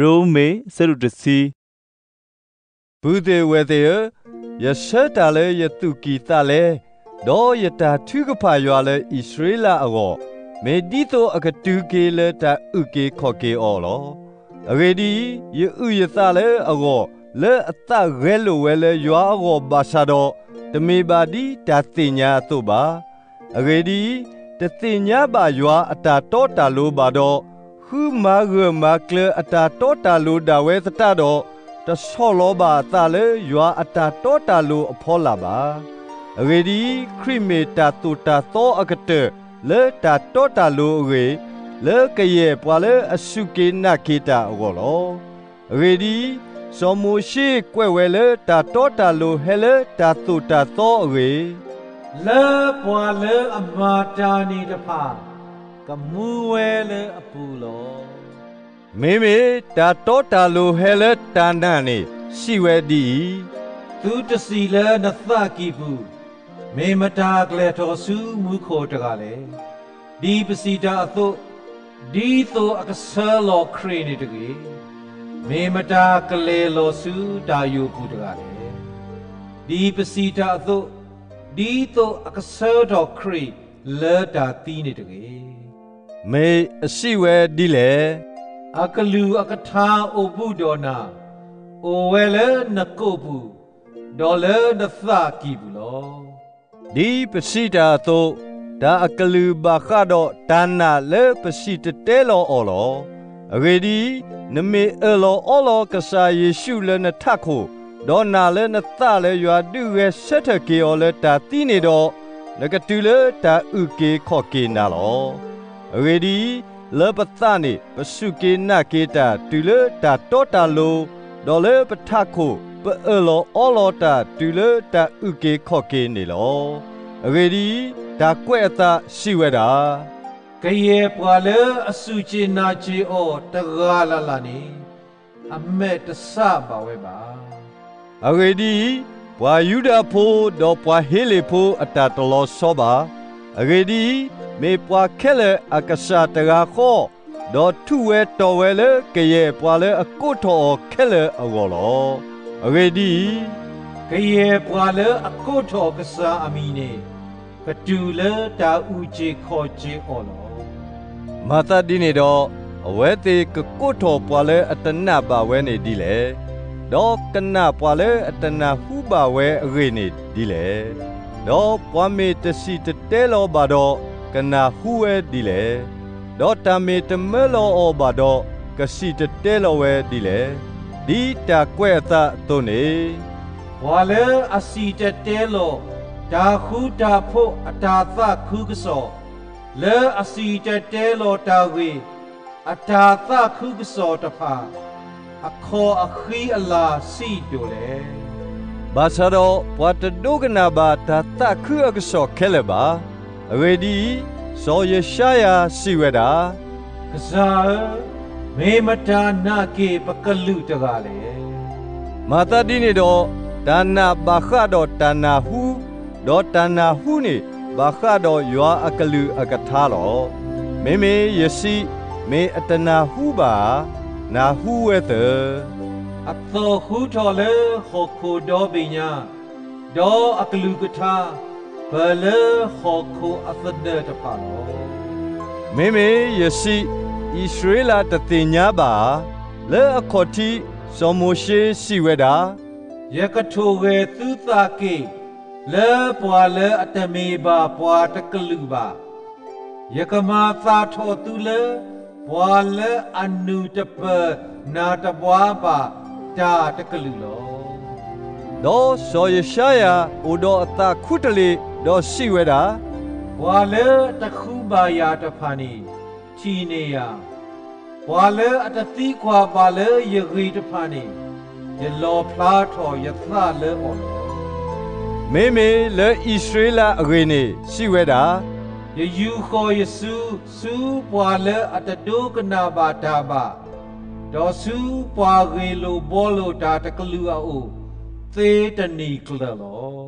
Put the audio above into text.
ရိုးမေဆရုတစီဘူဒေဝေတေယရှတာလေယတုကီတလေဒေါ်ယတာထုကဖာရွာလေဣသရေလအောမေဒီတိုအကတူကေလေတာဥကေခောကေအောလောအဂေဒီယဥယသလေအောလေအတရဲလိုဝဲလေရွာအောဘာသာတော့တမေပါဒီတာတင်ညာတို့ပါအဂေဒီတတင်ညာပါရွာအတာတော့တာလိုပါတော့ ဟူမာဂမာကလအတာတော့တာလိုဒါဝဲသတတော့တဆောလောပါတာလေရွာအတာတော့တာလိုအဖောလာပါအဂေဒီခရိမေတာတူတာသောအကတဲ့လေတာတော့တာလိုရေလေကရဲ့ပွာလေအစုကေနာကေတာအောလောအဂေဒီစောမိုရှိကွဲ့ဝဲလေတာတော့တာလိုဟဲလေတာတူတာသောရေလေပွာလေအမာတာနေတဖာ ကမူဝဲလေအပူလောမေမေတာတော့တာလိုဟဲလေတာနန်နေရှိဝဲဒီသူတစီလေနသကီဘူးမေမတာကလေတော်စုမူခိုတကလေဒီပစီတာအသုဒီသောအကဆာလောခရီနေတကေမေမတာကလေလောစုတာယုဘူးတကလေဒီပစီတာအသုဒီသောအကဆာတော်ခရီလေတာတီးနေတကေ မေအရှိဝဲဒီလေအကလူအကထာအိုဘူးဒေါ်နာအိုဝဲလေနကုတ်ဘူးဒေါ်လေနသကီဘူးလောဒီပစီတာသောဒါအကလူဘာခတော့ဒါနာလေပစီတတဲလောအော်လောအဂေဒီနမေအလောအော်လောကဆာယေရှုလေနထခုဒေါ်နာလေနသလေရွာတူရဲ့ဆက်ထကေအော်လေတာတိနေတော့နကတူလေတာဥကေခော့ကေနာလော အဂေဒီလေပသနေပစုကေနာကေတာတူလေတာတောတာလိုဒေါ်လေပထခုပအလောအော်လောတာတူလေတာဥကေခော့ကေနေလောအဂေဒီဒါကွဲ့အသရှိဝဲတာကရေပွာလေအစုချေနာချေအောတဂါလာလာနေအမဲတဆပါဝဲပါအဂေဒီဘွာယူဒာဖိုဒေါ်ပွာဟေလေဖိုအတာတလောဆောပါ အဂေဒီမေပွာခဲလေအကဆာတဂါခောဒေါ်ထုဝဲတော်ဝဲလေကရေပွာလေအကုတ်တော်ခဲလေအောလောအဂေဒီကရေပွာလေအကုတ်တော်ကစားအမီနေကတူလတာဥချေခေါ်ချေအော်လောမတာဒီနေတော့အဝဲသေးကကုတ်တော်ပွာလဲအတနပါဝဲနေဒီလေတော့ကနပွာလဲအတနဟုပါဝဲအရေနေဒီလေ တော့ပွားမေတစီတတဲလောပါတော့ကနဟုဝဲဒီလေတော့တမေတမဲလောအောပါတော့ကစီတတဲလောဝဲဒီလေဒီတာကွဲ့သသွနေဝါလဲအစီတတဲလောဒါခုတာဖို့အတာသခုကစောလဲအစီတတဲလောတာဝေအတာသခုကစောတဖာအခောအခီအလာစီတိုလေ ဘာသာတော့ဘတ်ဒုကနာဘာတာတခုအကစောခဲလေပါအဝေဒီစောယရှာယာစီဝဒာကစားမေမတာနာကေပကလူတကလေမာတာဒီနေတော့ဒါနာဘာခတော့တနာဟုဒေါ်တနာဟုနေဘာခတော်ရွာအကလူအကထားလောမေမေယစီမေအတနာဟုပါနာဟုဝဲတဲ့ အသောဟုတော်လေခောခိုဒေါ်ပညာဒေါ်အကလူကထားဘလေခောခိုအသဒတဖာလောမေမေယစီဣသရေလတတင်ညာပါလေအခေါတိဇောမိုရှေစီဝဲတာယကထိုဝဲသူတာကေလဲပွာလဲအတမေပါပွာတကလူပါယကမာသာထောသူလဲပွာလဲအနုတပနာတပွားပါ တာတကလူလောဒေါ်ဆိုရရှာယာအိုဒေါ်အတာခုတလေဒေါ်ရှိဝဲတာဘွာလဲတခုပါယာတဖာနီချီနေယာဘွာလဲအတတိခွာပါလဲယဂီတဖာနီယလောဖလားထောယသလဲအော်မေမေလေဣသရေလအဂေနေရှိဝဲတာယေယူခေါ်ယေစုစုပွာလေအတတုကနာဘာတာဘာ ဒေါ်စုပွာဂေလိုဘောလိုတာတကလူအိုသေတနီကလလော